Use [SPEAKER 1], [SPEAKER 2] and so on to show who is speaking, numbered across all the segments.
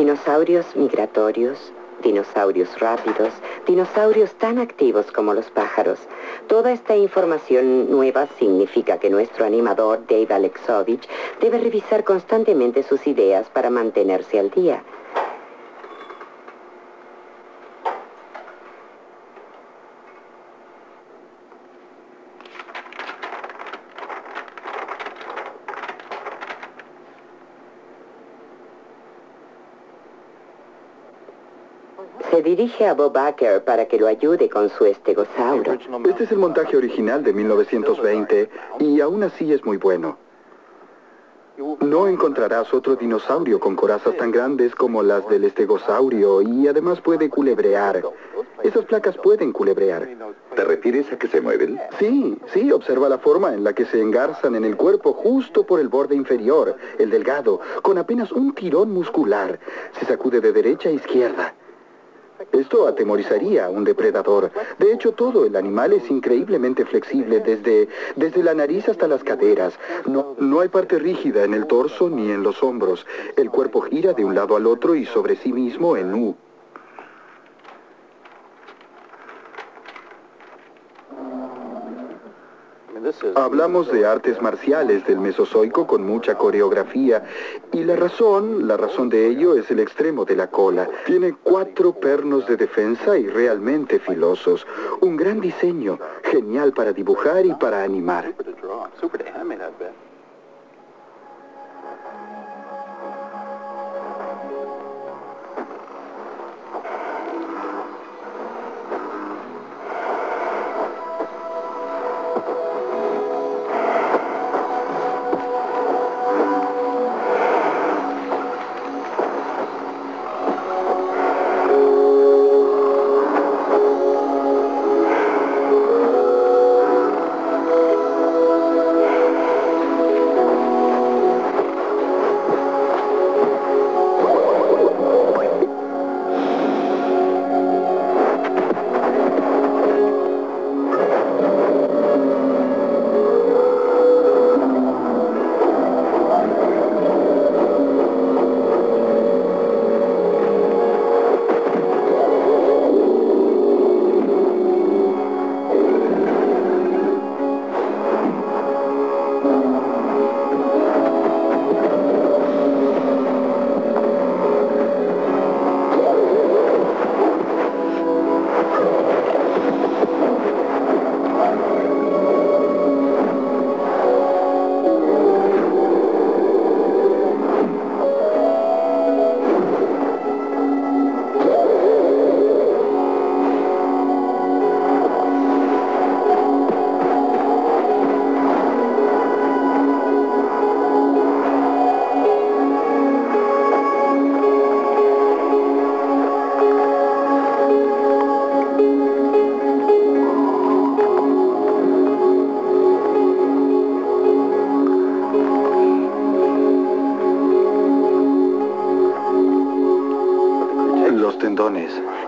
[SPEAKER 1] Dinosaurios migratorios, dinosaurios rápidos, dinosaurios tan activos como los pájaros. Toda esta información nueva significa que nuestro animador, Dave Alexovich, debe revisar constantemente sus ideas para mantenerse al día. Se dirige a Bob Acker para que lo ayude con su estegosauro.
[SPEAKER 2] Este es el montaje original de 1920 y aún así es muy bueno. No encontrarás otro dinosaurio con corazas tan grandes como las del estegosaurio y además puede culebrear. Esas placas pueden culebrear.
[SPEAKER 3] ¿Te refieres a que se mueven?
[SPEAKER 2] Sí, sí, observa la forma en la que se engarzan en el cuerpo justo por el borde inferior, el delgado, con apenas un tirón muscular. Se sacude de derecha a izquierda. Esto atemorizaría a un depredador. De hecho, todo el animal es increíblemente flexible, desde, desde la nariz hasta las caderas. No, no hay parte rígida en el torso ni en los hombros. El cuerpo gira de un lado al otro y sobre sí mismo en U. Hablamos de artes marciales del Mesozoico con mucha coreografía y la razón, la razón de ello es el extremo de la cola. Tiene cuatro pernos de defensa y realmente filosos. Un gran diseño, genial para dibujar y para animar.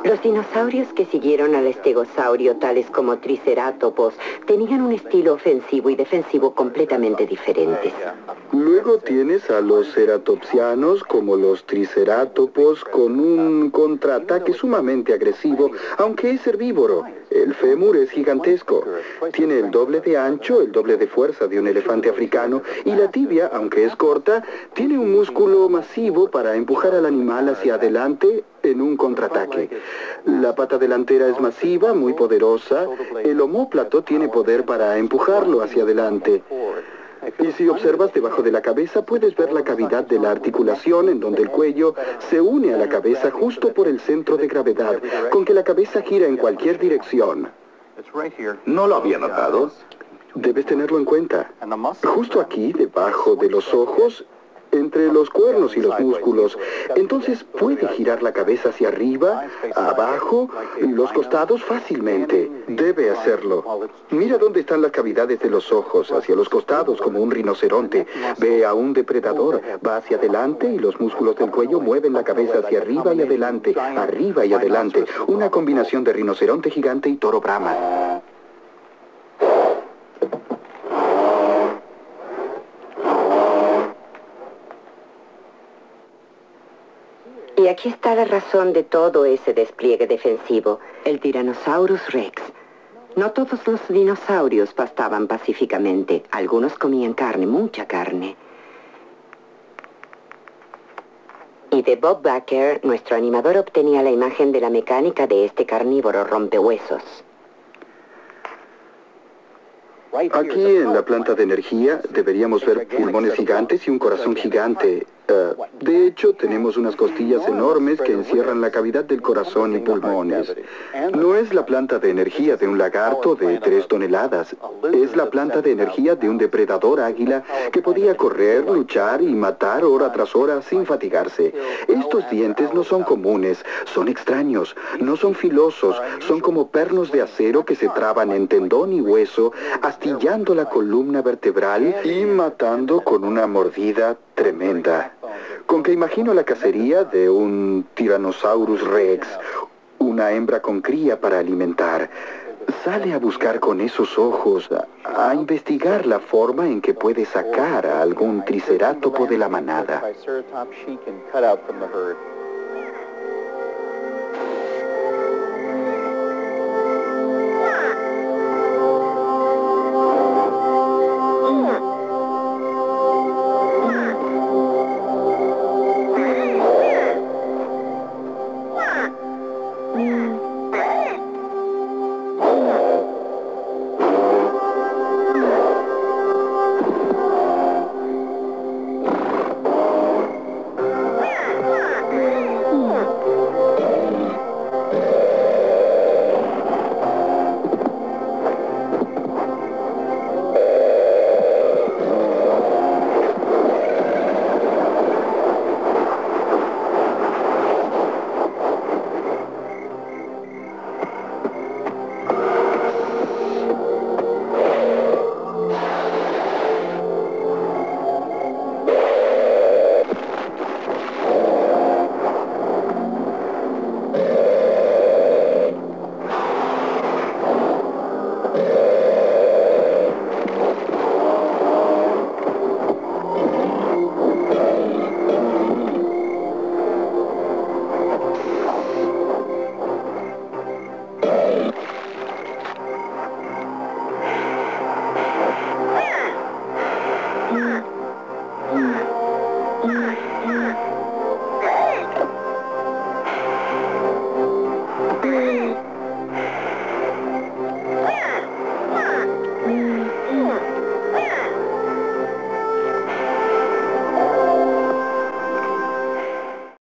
[SPEAKER 2] Los
[SPEAKER 1] dinosaurios que siguieron al estegosaurio, tales como triceratopos, tenían un estilo ofensivo y defensivo completamente diferentes.
[SPEAKER 2] Luego tienes a los ceratopsianos como los triceratopos con un contraataque sumamente agresivo, aunque es herbívoro. El fémur es gigantesco. Tiene el doble de ancho, el doble de fuerza de un elefante africano y la tibia, aunque es corta, tiene un músculo masivo para empujar al animal hacia adelante en un contraataque. La pata delantera es masiva, muy poderosa. El homóplato tiene poder para empujarlo hacia adelante. Y si observas debajo de la cabeza puedes ver la cavidad de la articulación en donde el cuello se une a la cabeza justo por el centro de gravedad, con que la cabeza gira en cualquier dirección.
[SPEAKER 3] No lo había notado.
[SPEAKER 2] Debes tenerlo en cuenta. Justo aquí, debajo de los ojos, entre los cuernos y los músculos. Entonces puede girar la cabeza hacia arriba, abajo los costados fácilmente. Debe hacerlo. Mira dónde están las cavidades de los ojos, hacia los costados como un rinoceronte. Ve a un depredador, va hacia adelante y los músculos del cuello mueven la cabeza hacia arriba y adelante, arriba y adelante. Una combinación de rinoceronte gigante y toro brahma.
[SPEAKER 1] Aquí está la razón de todo ese despliegue defensivo, el Tyrannosaurus rex. No todos los dinosaurios pastaban pacíficamente, algunos comían carne, mucha carne. Y de Bob Baker, nuestro animador obtenía la imagen de la mecánica de este carnívoro rompehuesos.
[SPEAKER 2] Aquí en la planta de energía deberíamos ver pulmones gigantes y un corazón gigante. Eh, de hecho, tenemos unas costillas enormes que encierran la cavidad del corazón y pulmones. No es la planta de energía de un lagarto de tres toneladas. Es la planta de energía de un depredador águila que podía correr, luchar y matar hora tras hora sin fatigarse. Estos dientes no son comunes, son extraños, no son filosos, son como pernos de acero que se traban en tendón y hueso, astillando la columna vertebral y matando con una mordida tremenda. Con que imagino la cacería de un Tyrannosaurus rex, una hembra con cría para alimentar. Sale a buscar con esos ojos, a, a investigar la forma en que puede sacar a algún tricerátopo de la manada.